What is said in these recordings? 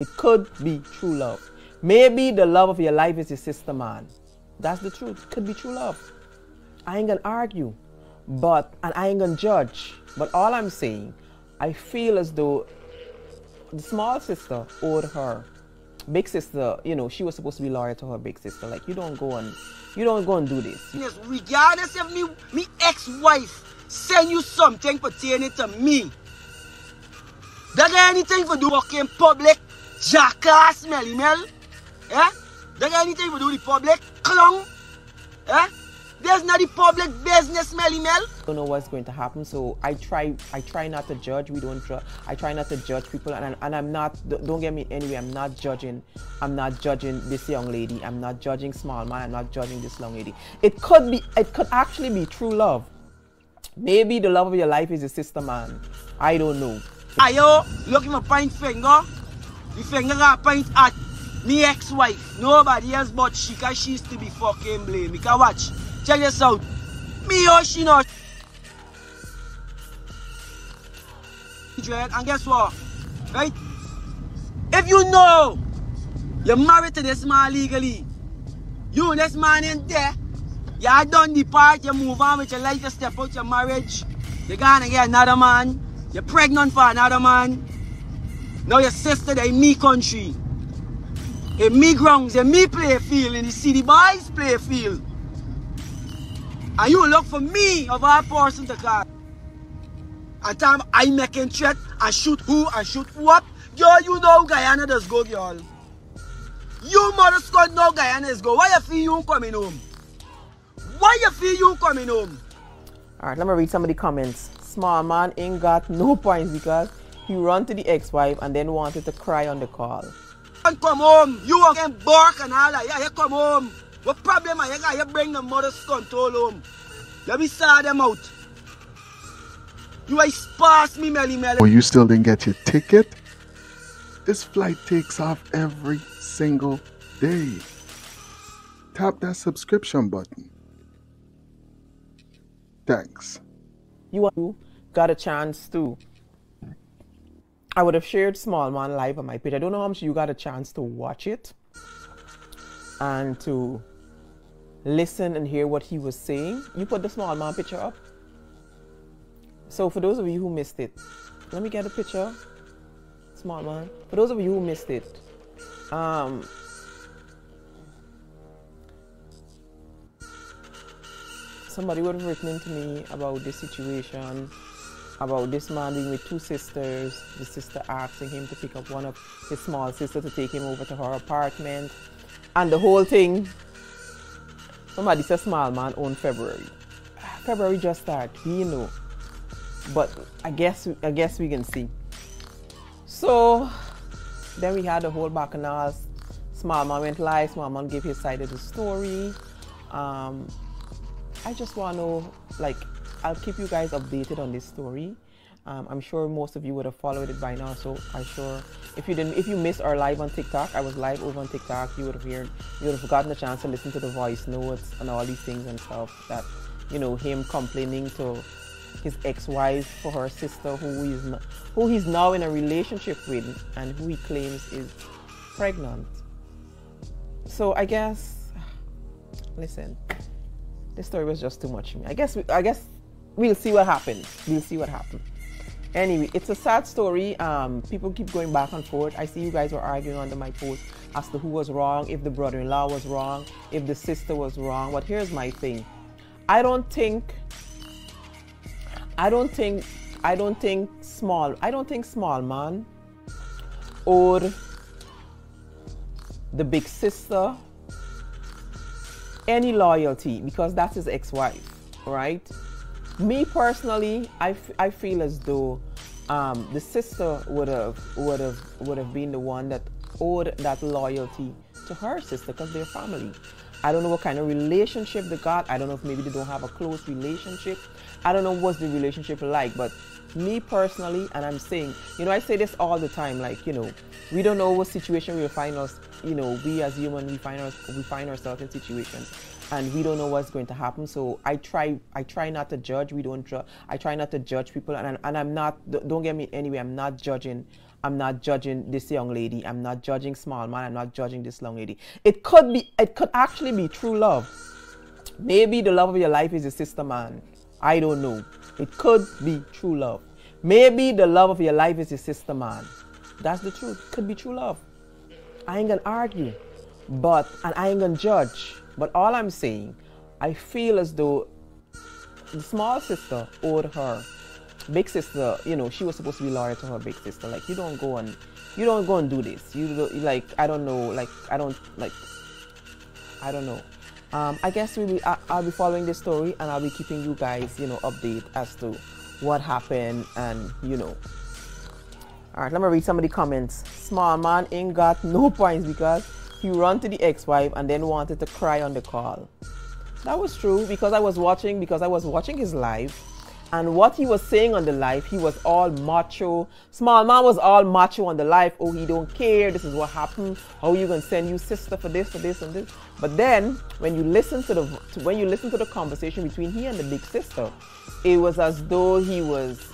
It could be true love. Maybe the love of your life is your sister, man. That's the truth. It could be true love. I ain't gonna argue, but and I ain't gonna judge. But all I'm saying, I feel as though the small sister owed her big sister. You know, she was supposed to be loyal to her big sister. Like you don't go and you don't go and do this. Yes, regardless if me me ex-wife send you something pertaining to me. That got anything for do work in public? Jackass, Melly Mel? Eh? That got anything for do with the public? Clown? Eh? There's not the public business, Melly Mel. don't know what's going to happen so i try i try not to judge we don't ju- i try not to judge people and, and i'm not don't get me anyway i'm not judging i'm not judging this young lady i'm not judging small man i'm not judging this young lady it could be it could actually be true love maybe the love of your life is your sister man i don't know Ayo, looking for point finger. The finger got point at me ex-wife. Nobody else but she, cause she used to be fucking blame. You can watch. Check this out. Me or she not. And guess what? Right? If you know you're married to this man legally, you and this man in there, you done the part, you move on with your life, you step out your marriage, you're gonna get another man, you're pregnant for another man. Now your sister in me country. In me grounds, in me play field, in the city boys play field. And you look for me of all person to call. And time I making threat and shoot who and shoot what? Girl, you know Guyana does go, girl. You mother squad know Guyana is go. Why you feel you coming home? Why you feel you coming home? all right let me read some of the comments small man ain't got no points because he run to the ex-wife and then wanted to cry on the call And come home. You want to bark and all that. Yeah, you come home. What problem are you got? You bring the mother's control home. Let me saw them out. You are sparse me, Melly Melly. Or you still didn't get your ticket? This flight takes off every single day. Tap that subscription button. Thanks. you you got a chance to I would have shared Small Man live on my page. I don't know how much you got a chance to watch it and to listen and hear what he was saying. You put the Small Man picture up. So for those of you who missed it, let me get a picture. Small Man. For those of you who missed it, um, somebody would have written to me about this situation, about this man being with two sisters, the sister asking him to pick up one of his small sister to take him over to her apartment, and the whole thing. Somebody said small man on February. February just started, you know. But I guess I guess we can see. So then we had the whole bacchanal. Small man went live. Small man gave his side of the story. Um, I just want to know, like, I'll keep you guys updated on this story. Um, I'm sure most of you would have followed it by now, so I'm sure if you didn't, if you missed our live on TikTok, I was live over on TikTok. You would have heard, you would have gotten a chance to listen to the voice notes and all these things and stuff. That, you know, him complaining to his ex-wife for her sister, who he's who he's now in a relationship with, and who he claims is pregnant. So I guess, listen, this story was just too much for me. I guess I guess we'll see what happens. We'll see what happens. Anyway, it's a sad story. Um, people keep going back and forth. I see you guys were arguing under my post as to who was wrong, if the brother-in-law was wrong, if the sister was wrong. But here's my thing. I don't think I don't think I don't think small I don't think small man or the big sister any loyalty because that's his ex-wife, right? Me personally, I, I feel as though um, the sister would have would have would have been the one that owed that loyalty to her sister because they're family. I don't know what kind of relationship they got. I don't know if maybe they don't have a close relationship. I don't know what's the relationship like, but me personally, and I'm saying, you know, I say this all the time, like, you know, we don't know what situation we'll find us, you know, we as human, we find us, we find ourselves in situations and we don't know what's going to happen. So I try, I try not to judge. We don't, I try not to judge people and, and I'm not, don't get me anyway, I'm not judging, I'm not judging this young lady. I'm not judging small man. I'm not judging this young lady. It could be, it could actually be true love. Maybe the love of your life is your sister man. I don't know. It could be true love. Maybe the love of your life is your sister man. That's the truth. Could be true love. I ain't gonna argue, but and I ain't gonna judge. But all I'm saying, I feel as though the small sister owed her big sister. You know, she was supposed to be loyal to her big sister. Like you don't go and you don't go and do this. You do, like I don't know. Like I don't like I don't know. Um, I guess we will, I, I'll be following this story and I'll be keeping you guys, you know, update as to what happened and you know. All right, let me read some of the comments. Small man ain't got no points because he run to the ex-wife and then wanted to cry on the call. That was true because I was watching because I was watching his live and what he was saying on the live, he was all macho. Small man was all macho on the live. Oh, he don't care. This is what happened. How you gonna send you sister for this, for this, and this? But then when you listen to the when you listen to the conversation between he and the big sister, it was as though he was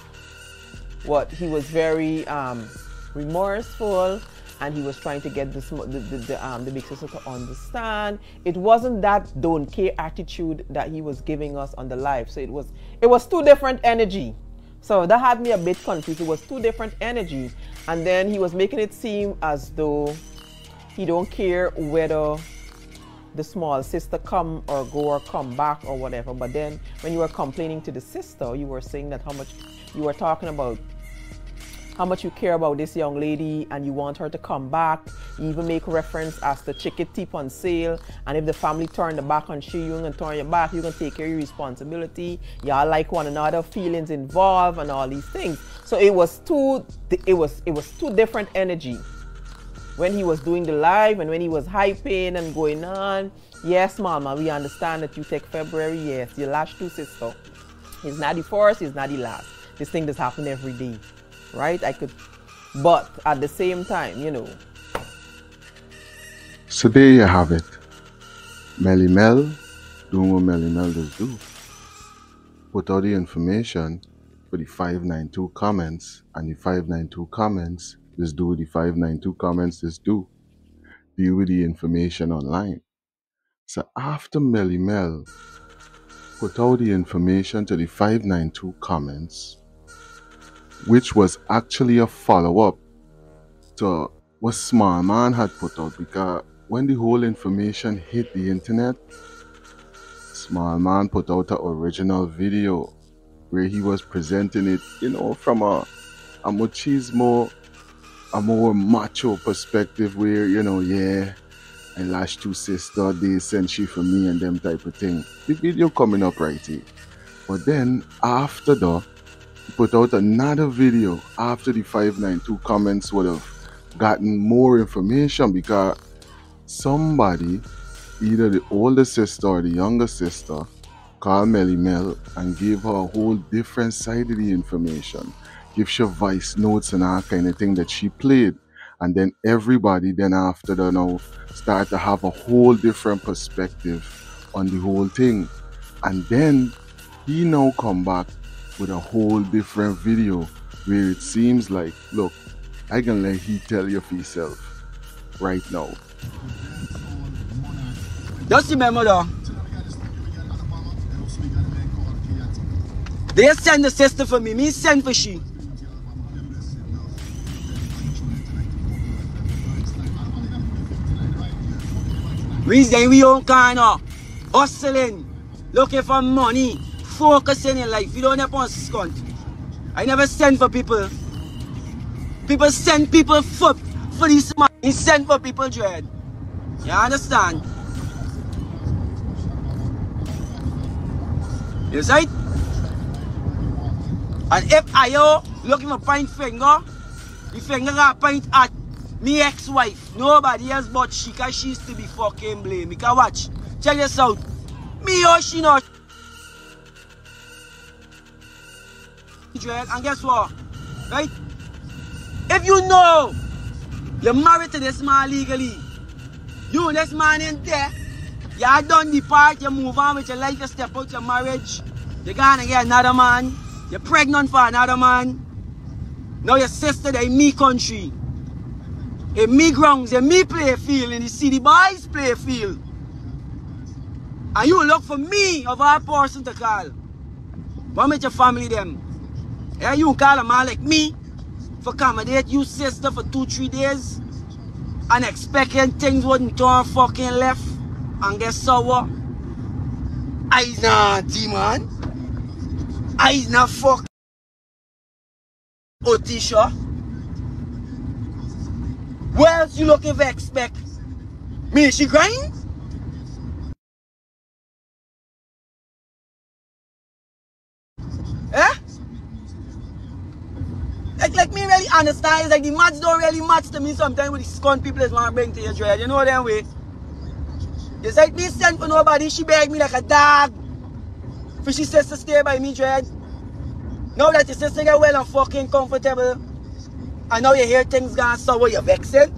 what he was very um, remorseful and he was trying to get the, the, the, the, um, the to understand. It wasn't that don't care attitude that he was giving us on the live. So it was it was two different energy. So that had me a bit confused. It was two different energy, and then he was making it seem as though he don't care whether the small sister come or go or come back or whatever. But then when you were complaining to the sister, you were saying that how much you were talking about how much you care about this young lady and you want her to come back. You even make reference as the chicken tip on sale. And if the family turn the back on you, you're gonna turn your back, you're gonna take care of your responsibility. Y'all like one another, feelings involved and all these things. So it was two it was it was two different energy. When he was doing the live and when he was hyping and going on. Yes, mama, we understand that you take February, yes, your last two sister. It's not the first, it's not the last. This thing does happen every day right? I could, but at the same time, you know. So there you have it. Melly Mel doing what Melly Mel does do. Put all the information for the 592 comments, and the 592 comments just do the 592 comments just do. Deal with the information online. So after Melly Mel put all the information to the 592 comments, which was actually a follow up to what Small Man had put out because when the whole information hit the internet, Small Man put out an original video where he was presenting it, you know, from a, a machismo, a more macho perspective where, you know, yeah, I lashed two sister, they sent she for me and them type of thing. The video coming up right here. But then after that, put out another video after the 592 comments would have gotten more information because somebody, either the older sister or the younger sister, called Melly Mel and gave her a whole different side of the information. Give her voice notes and all kind of thing that she played. And then everybody then after that now start to have a whole different perspective on the whole thing. And then he now come back with a whole different video where it seems like, look, I can let he tell you for yourself right now. Just remember though. They send the sister for me, me send for she. Reason we own kind of hustling, looking for money, focus in your life. You don't have scunt. I never send for people. People send people for, for this man. He send for people dread. You understand? You see? And if I yo looking for point finger, the finger got point at me ex-wife. Nobody else but she cause she used to be fucking blame. can watch. Check this out. Me or she not and guess what? Right? If you know you're married to this man legally, you this man in there, you done the part, you move on with your life, you step out your marriage, you're gonna get another man, you're pregnant for another man, Now your sister there in me country. In me grounds, in me play field, in the city boys play field. And you look for me of our person to call. What make your family them? Yeah, you call a man like me for accommodate you sister for two, three days and expecting things wouldn't turn fucking left and get sour. I's not demon. I's not fuck Otisha. What else you looking for expect? Me she grind? Eh? Like, like me really understand, it's like the match don't really match to me sometimes with the scum people is want to bring to dread. You know them way? It's like me send for nobody, she beg me like a dog. For she says to stay by me dread. Now that your sister get well and fucking comfortable, and now you hear things gone sour, you're vexing.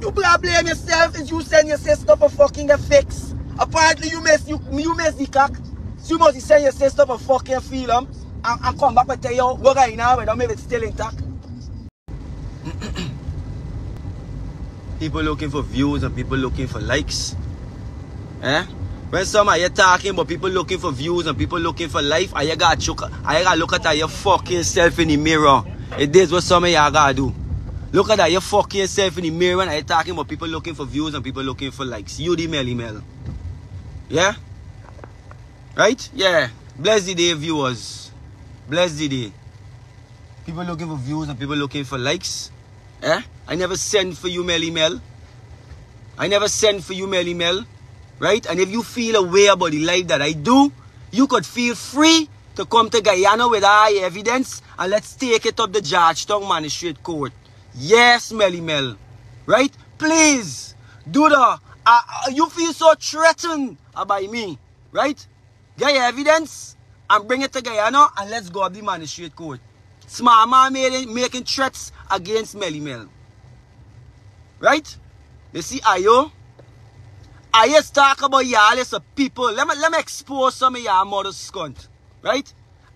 You blame yourself if you send your sister for fucking a fix. Apparently you miss you you miss the cock. So you must send your sister for fucking feel them and, and come back and tell you what going on with them if it's still intact. people looking for views and people looking for likes. Eh? When some are you talking about people looking for views and people looking for life, and you gotta look, you gotta look at your fucking self in the mirror. It is what some of y'all gotta do. Look at that, you fucking self in the mirror and you're talking about people looking for views and people looking for likes. You the Melly Mel. Yeah? Right? Yeah. Bless the day, viewers. Bless the day. People looking for views and people looking for likes. Eh? I never send for you, Melly Mel. I never send for you, Melly Mel. Right? And if you feel a way about the life that I do, you could feel free to come to Guyana with our evidence and let's take it up the Georgetown Magistrate Court. Yes, Melly Mel. Right? Please, do the. Uh, uh, you feel so threatened by me. Right? Get your evidence and bring it to Guyana and let's go up the magistrate court. Small man made, making threats against Melly Mel. Right? You see, Ayo? I just talk about y'all as a people. Let me, let me expose some of y'all mother's scunt. Right?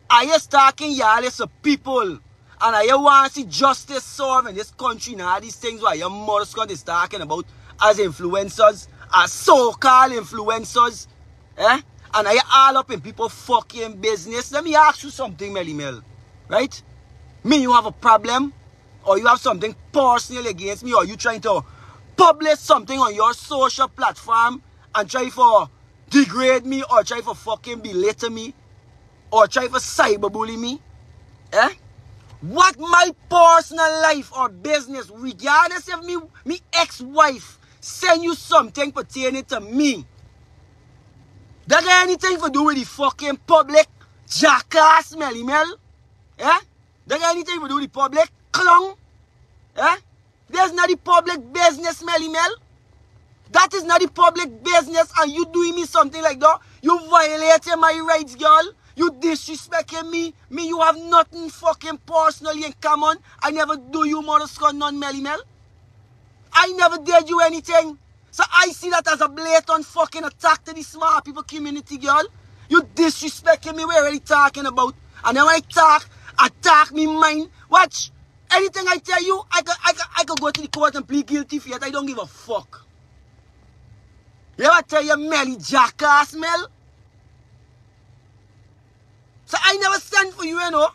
I just talking y'all as a people. And I want to see justice serve in this country and all these things why your mother Scott is talking about as influencers, as so-called influencers. Eh? And I all up in people fucking business. Let me ask you something, Melly Mel. Right? Me, you have a problem? Or you have something personal against me? Or you trying to publish something on your social platform and try for degrade me or try for fucking belittle me? Or try for cyberbully me? Eh? What my personal life or business, regardless of me, me ex-wife, send you something pertaining to me. That got anything to do with the fucking public jackass Melly Mel? Yeah? Got anything to do with the public clown? Yeah? There's not the public business, Melly Mel. That is not the public business and you doing me something like that. You violating my rights, girl. You disrespecting me. Me, you have nothing fucking personally in common. I never do you mother scott non melly mel. I never did you anything. So I see that as a blatant fucking attack to the smart people community, girl. You disrespecting me, we're already talking about. And then when I talk, attack me mind. Watch. Anything I tell you, I could, I could, I could go to the court and plead guilty for it. I don't give a fuck. You ever tell your Melly jackass, Mel? So I never sent for you, you know.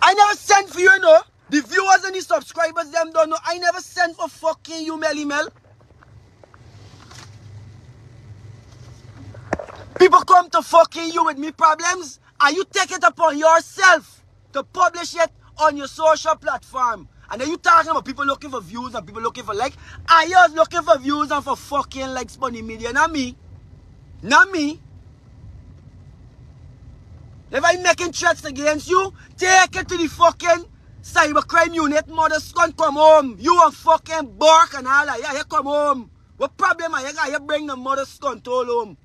I never sent for you, you know. The viewers and the subscribers, them don't know. I never sent for fucking you, Melly Mel. People come to fucking you with me problems, and you take it upon yourself to publish it on your social platform. And then you talking about people looking for views and people looking for likes. I was looking for views and for fucking likes, bunny media, not me. Not me. If I'm making threats against you, take it to the fucking cybercrime unit, mother son, come home. You and fucking bark and all that. Yeah, you come home. What problem are you? You bring the mother son to home.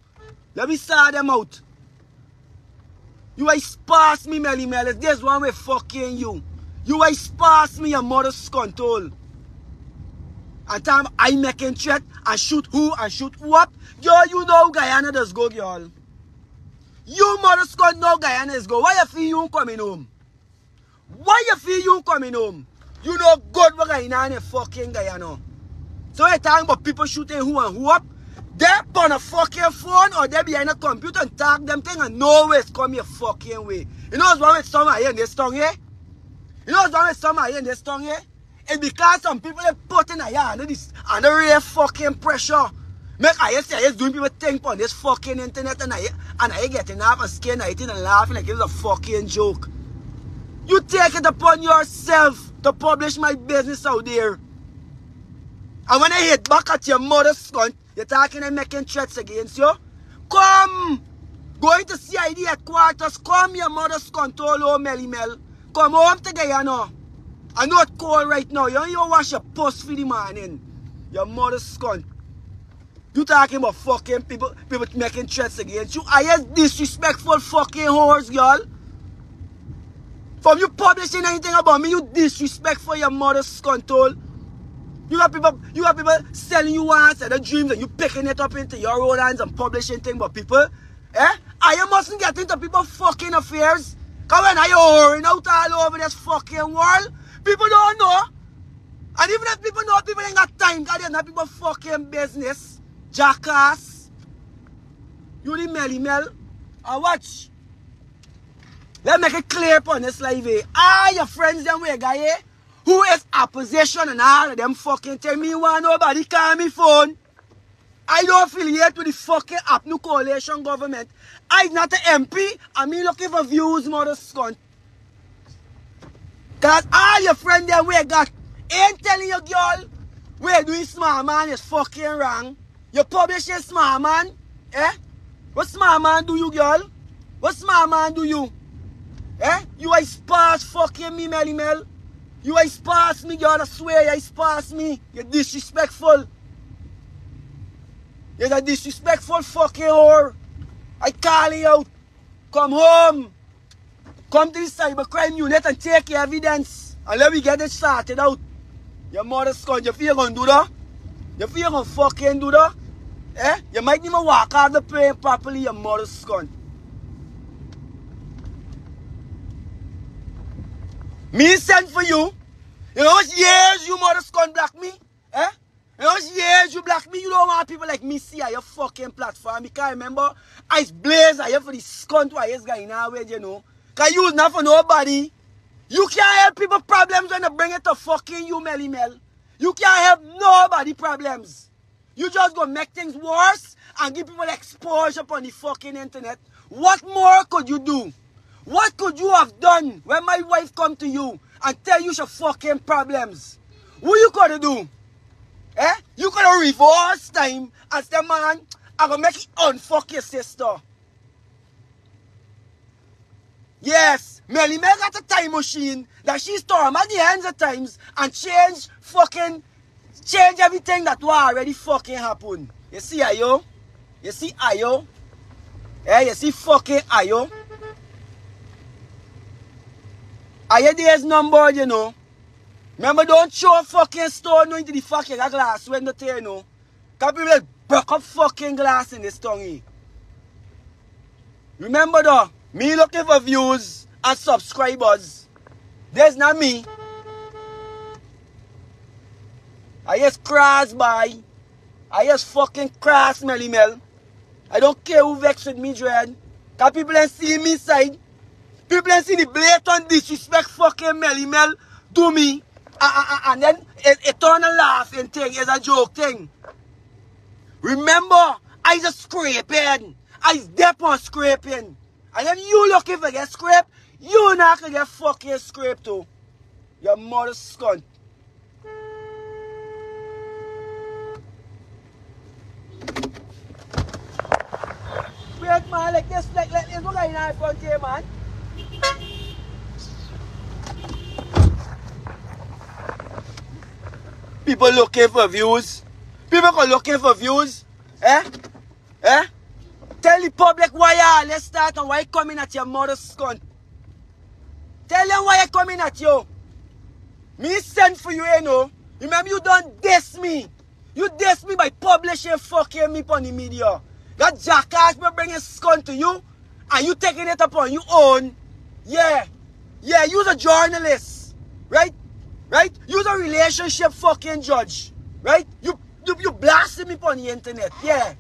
Let me sort them out. You ice pass me, Melly Mellis. There's one way fucking you. You ice pass me, your mother's control. And time I making threat and shoot who and shoot what? Yo, you know Guyana does go, girl. You mother squad no Guyana is go. Why you feel you coming home? Why you feel you coming home? You know God what on in fucking Guyana. So you talking about people shooting who and who up? They're on a fucking phone or they behind a computer and talk them thing and no way it's come your fucking way. You know what's wrong with some here in this tongue here? You know what's wrong with some here in this tongue here? It's because some people they put in a yard under this under real fucking pressure. Make I say I doing people think on this fucking internet and I and I getting up and scared and and laughing like it's a fucking joke. You take it upon yourself to publish my business out there. And when I hit back at your mother's son, you're talking and making threats against you. Come! Going to CID headquarters, come your mother's control, oh Melly Mel. Come home today, you know. I know it's cold right now. You don't even wash your puss for the morning. Your mother's cunt. You talking about fucking people people making threats against you. I is disrespectful fucking whores, girl. From you publishing anything about me, you disrespectful your mother's control. You got people, you got people selling you one set of dreams and you picking it up into your own hands and publishing things but people. Eh? I you mustn't get into people fucking affairs. Come on, are you whoring out all over this fucking world? People don't know. And even if people know, people ain't got time because they're not people fucking business. Jackass. You the melly mel. And watch. Let me make it clear upon this live here. All your friends them way guy here, who is opposition and all of them fucking tell me why nobody call me phone. I don't affiliate with the fucking APNU coalition government. I'm not an MP. I'm looking for views, mother scunt. Cause all your friends there we got ain't telling your girl where doing small man is fucking wrong. You publishing small man, eh? What small man do you, girl? What small man do you? Eh? You a sparse fucking me, Melly Mel. You a sparse me, girl. I swear you sparse me. You're disrespectful. You're a disrespectful fucking whore. I call you out. Come home. Come to the cybercrime unit and take your evidence. And let me get it started out. Your mother's con, you feel gonna do that? You feel gonna fucking do that? Eh? You might even walk out the plane properly, your mother's con. Me send for you. You know years you mother's con black me? Eh? You know years you black me? You don't want people like me see your fucking platform. Because remember, I blaze I for the scunt why in our way, you know. Cause you not for nobody. You can't help people problems when they bring it to fucking you, Melly Mel. You can't help nobody problems. You just go make things worse and give people exposure on the fucking internet. What more could you do? What could you have done when my wife come to you and tell you your fucking problems? What you gonna do? Eh? You gonna reverse time and say, man, I'm gonna make it unfuck your sister. Yes, Melly Mel got a time machine that she storm at the ends of times and change fucking, change everything that was already fucking happen. You see Ayo? You see Ayo? Eh, you see fucking Ayo? Ayo there's number, you know. Remember, don't show fucking stone into the fucking glass when the you know. Cause people break up fucking glass in this tongue. Remember though, me looking for views and subscribers. There's not me. I just cross by. I just fucking cross Melly Mel. I don't care who vexed with me, Dread. Cause people ain't see me side. People see the blatant disrespect fucking Melly Mel to me. Uh, and then it, it turn a laughing thing. It's a joke thing. Remember, I just scraping. I step on scraping. And if you looking for get scrape, you not gonna get fucking scrape too. Your mother's scunt. Wait man, like this, like, like this, in front here, man? People looking for views. People are looking for views. Eh? Eh? Tell the public why you let's start and why you coming at your mother's cunt. Tell them why you coming at you. Me send for you, you know. Remember you don't diss me. You diss me by publishing fucking me on the media. That jackass be bringing scum to you and you taking it upon your own. Yeah. Yeah, you's a journalist, right? Right? You's a relationship fucking judge, right? You you, you blasting me on the internet, yeah.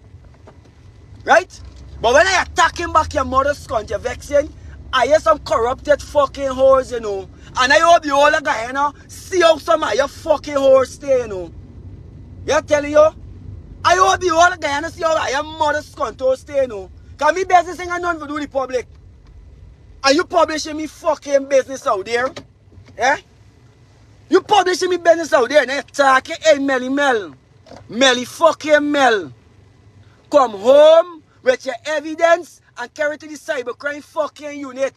Right? But when I attacking back your mother's cunt, you're vexing, I hear some corrupted fucking whores, you know. And I hope the older guy, you know, see how some of your fucking whores stay, you know. Yeah, telling you? I hope the older guy, you know, see how your mother's cunt stay, you know. Cause me business ain't got nothing to do with the public. And you publishing me fucking business out there? Yeah? You publishing me business out there and you talking, hey Melly Mel. Melly fucking Mel. Come home with your evidence and carry to the cybercrime fucking unit.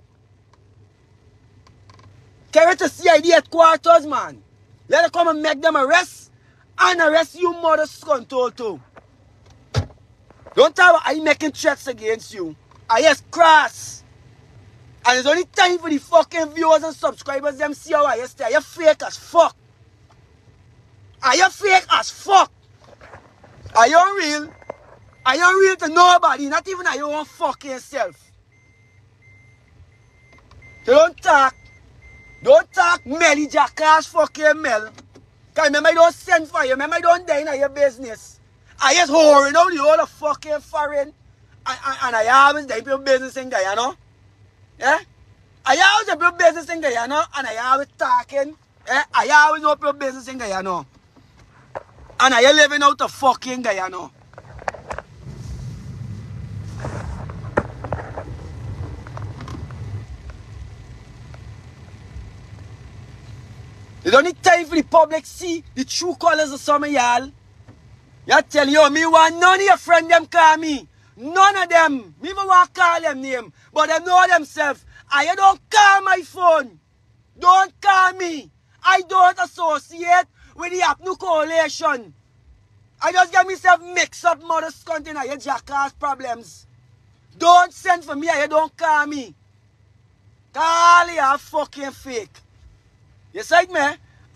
Carry to CID headquarters, man. Let them come and make them arrest and arrest you mother's control too. Don't tell me I'm making threats against you. I yes cross. And it's only time for the fucking viewers and subscribers them see how I. Are you fake as fuck? Are you fake as fuck? Are you real? Are you real to nobody? Not even are your own fucking self. don't talk. Don't talk Melly jackass fucking Mel. Cause remember I don't send for you. Remember I don't die in your business. I just whoring out the whole fucking foreign. And, and, and I always die for business in Guyana. Yeah? I always have your business in Guyana and I always talking. Yeah? I always know your business in Guyana. And I living out of fucking Guyana. It's only time for the public see the true colors of some of y'all. You tell you, me want none of your friend them call me. None of them. Me even want call them name. But they know themselves. You don't call my phone. Don't call me. I don't associate with the Apnu Coalition. I just get myself mixed up mother scunt in your jackass problems. Don't send for me you don't call me. Call you fucking fake. You see me?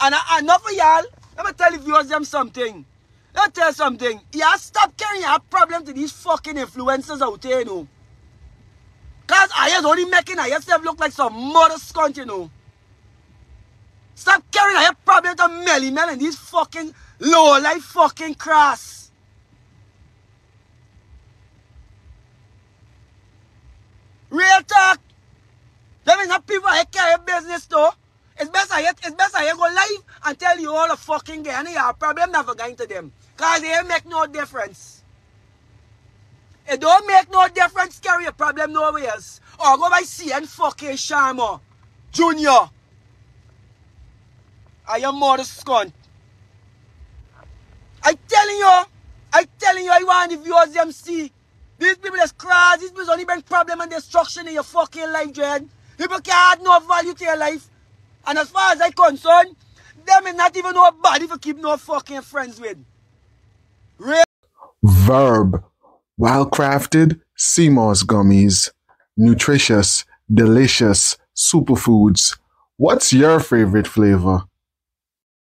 And I, enough for y'all. Let me tell you viewers them something. Let me tell you something. You stop carrying your problem to these fucking influencers out there, you know. Cause I is only making yourself look like some mother scunt, you know. Stop carrying your problem to Melly Mel and these fucking low life fucking crass. Real talk. That means not people that carry business though. It's best I it's best I go live and tell you all the fucking game and your problem never going to them. Cause they make no difference. It don't make no difference carry a problem nowhere else. Or go by CN fucking Sharma. Junior. I am mother scunt. I telling you, I telling you, I want the viewers them see. These people that's cross, these people only bring problem and destruction in your fucking life, Dread. People can't add no value to your life. And as far as I concerned, them is not even nobody for keep no fucking friends with. Real Verb. Well crafted moss gummies. Nutritious, delicious superfoods. What's your favorite flavor?